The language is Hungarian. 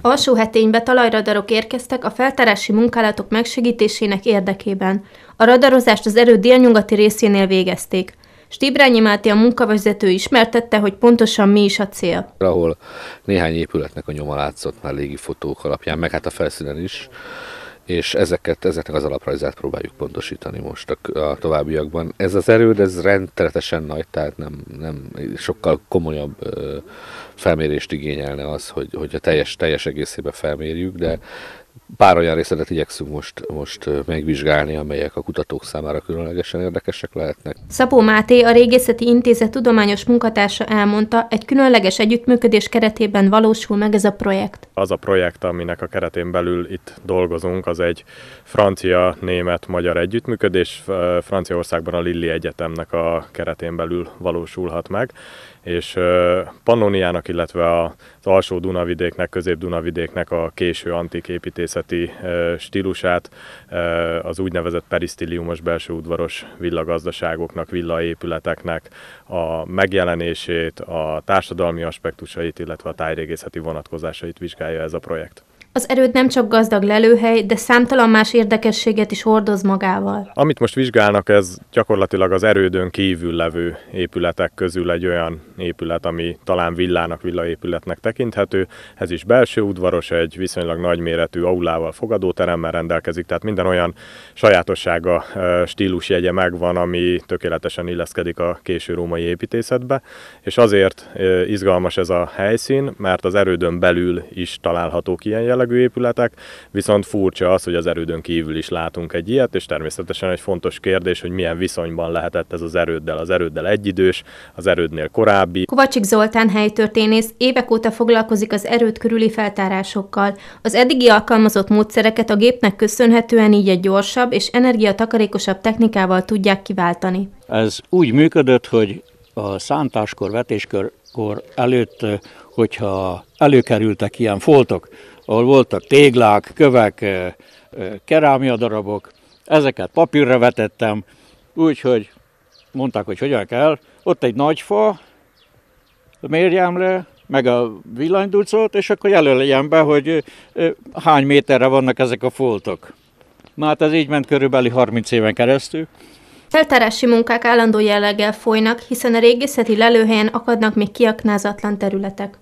Alsóheténybe talajradarok érkeztek a feltárási munkálatok megsegítésének érdekében. A radarozást az erő délnyugati részénél végezték. Stibrányi Máté a munkavezető ismertette, hogy pontosan mi is a cél. Ahol néhány épületnek a nyoma látszott már légi fotók alapján, meg hát a felszínen is, és ezeket, ezeknek az alaprajzát próbáljuk pontosítani most a, továbbiakban. Ez az erőd, ez rendszeresen nagy, tehát nem, nem sokkal komolyabb ö, felmérést igényelne az, hogy, hogy a teljes, teljes egészében felmérjük, de pár olyan részletet igyekszünk most, most megvizsgálni, amelyek a kutatók számára különlegesen érdekesek lehetnek. Szabó Máté, a Régészeti Intézet tudományos munkatársa elmondta, egy különleges együttműködés keretében valósul meg ez a projekt. Az a projekt, aminek a keretén belül itt dolgozunk, az egy francia-német-magyar együttműködés. Franciaországban a Lilli Egyetemnek a keretén belül valósulhat meg, és Pannoniának, illetve az alsó Dunavidéknek, közép-Dunavidéknek a késő antik építészeti stílusát az úgynevezett perisztiliumos belső udvaros villagazdaságoknak, villaépületeknek a megjelenését, a társadalmi aspektusait, illetve a tájrégészeti vonatkozásait vizsgálja ez a projekt. Az erőd nem csak gazdag lelőhely, de számtalan más érdekességet is hordoz magával. Amit most vizsgálnak, ez gyakorlatilag az erődön kívül levő épületek közül egy olyan épület, ami talán villának, villaépületnek tekinthető. Ez is belső udvaros, egy viszonylag nagyméretű aulával, fogadóteremmel rendelkezik, tehát minden olyan sajátossága, stílusjegye megvan, ami tökéletesen illeszkedik a késő római építészetbe, és azért izgalmas ez a helyszín, mert az erődön belül is találhatók ilyen jellegű jellegű épületek, viszont furcsa az, hogy az erődön kívül is látunk egy ilyet, és természetesen egy fontos kérdés, hogy milyen viszonyban lehetett ez az erőddel, az erőddel egyidős, az erődnél korábbi. Kovacsik Zoltán helytörténész évek óta foglalkozik az erőd körüli feltárásokkal. Az eddigi alkalmazott módszereket a gépnek köszönhetően így egy gyorsabb és energiatakarékosabb technikával tudják kiváltani. Ez úgy működött, hogy a szántáskor, vetéskor előtt, hogyha előkerültek ilyen foltok, ahol voltak téglák, kövek, kerámia darabok, ezeket papírra vetettem, úgyhogy mondták, hogy hogyan kell. Ott egy nagy fa, mérjem le, meg a villanyducot, és akkor jelöljem be, hogy hány méterre vannak ezek a foltok. Na hát ez így ment körülbelül 30 éven keresztül. Feltárási munkák állandó jelleggel folynak, hiszen a régészeti lelőhelyen akadnak még kiaknázatlan területek.